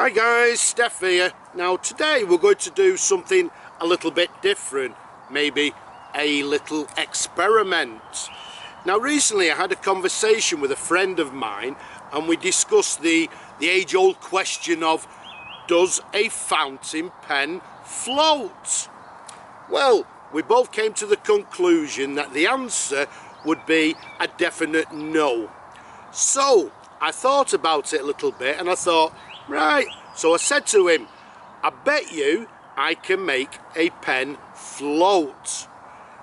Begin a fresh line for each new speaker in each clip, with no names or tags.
Hi guys, Steph here. Now today we're going to do something a little bit different, maybe a little experiment. Now recently I had a conversation with a friend of mine and we discussed the, the age-old question of does a fountain pen float? Well, we both came to the conclusion that the answer would be a definite no. So I thought about it a little bit and I thought, right, so I said to him, I bet you I can make a pen float.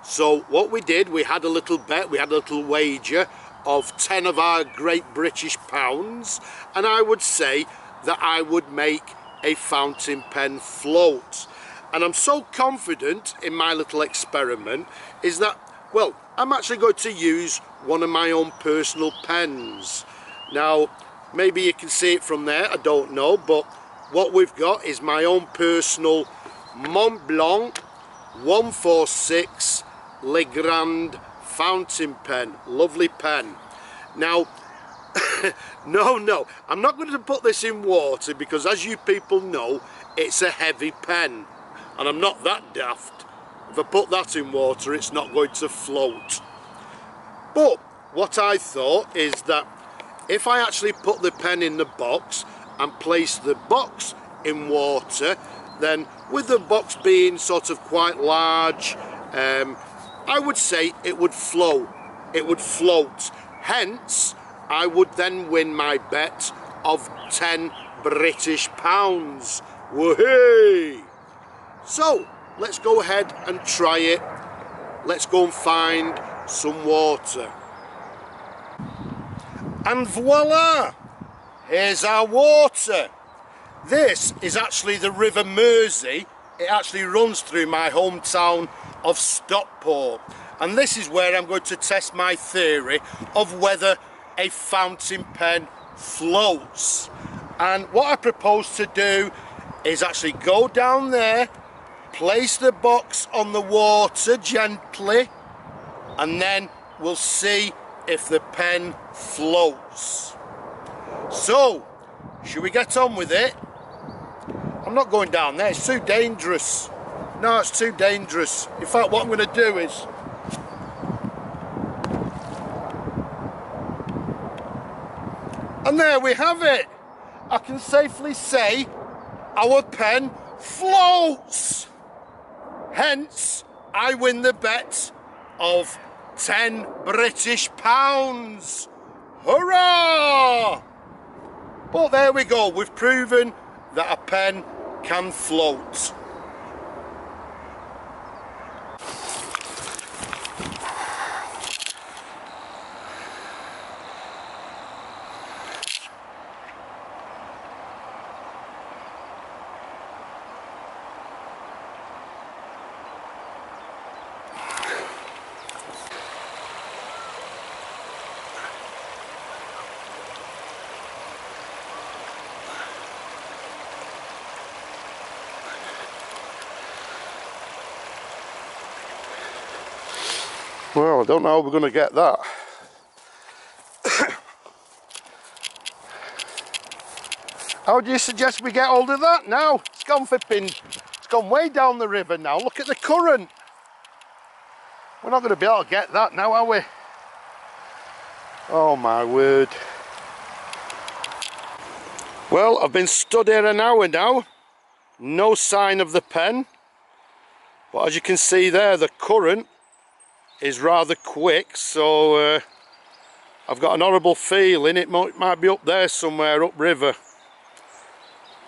So what we did, we had a little bet, we had a little wager of 10 of our great British pounds and I would say that I would make a fountain pen float and I'm so confident in my little experiment is that well I'm actually going to use one of my own personal pens now maybe you can see it from there I don't know but what we've got is my own personal Montblanc 146 Legrand fountain pen. Lovely pen. Now no no I'm not going to put this in water because as you people know it's a heavy pen. And I'm not that daft. If I put that in water it's not going to float. But what I thought is that if I actually put the pen in the box and place the box in water then with the box being sort of quite large um, I would say it would flow it would float hence I would then win my bet of 10 British pounds woohoo so let's go ahead and try it. Let's go and find some water. And voila! Here's our water. This is actually the River Mersey. It actually runs through my hometown of Stockport. And this is where I'm going to test my theory of whether a fountain pen floats. And what I propose to do is actually go down there place the box on the water gently and then we'll see if the pen floats. So should we get on with it? I'm not going down there. It's too dangerous. No it's too dangerous. In fact what I'm going to do is and there we have it. I can safely say our pen floats. Hence, I win the bet of 10 British pounds. Hurrah! But there we go, we've proven that a pen can float. Well, I don't know how we're going to get that. how do you suggest we get hold of that now? It's gone flipping, it's gone way down the river now. Look at the current. We're not going to be able to get that now, are we? Oh my word. Well, I've been stood here an hour now. No sign of the pen. But as you can see there, the current is rather quick so uh, I've got an horrible feeling it might, might be up there somewhere upriver.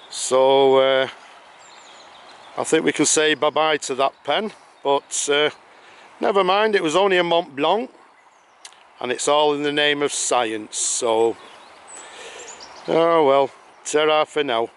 So uh, I think we can say bye-bye to that pen but uh, never mind it was only a Montblanc and it's all in the name of science so oh well ta for now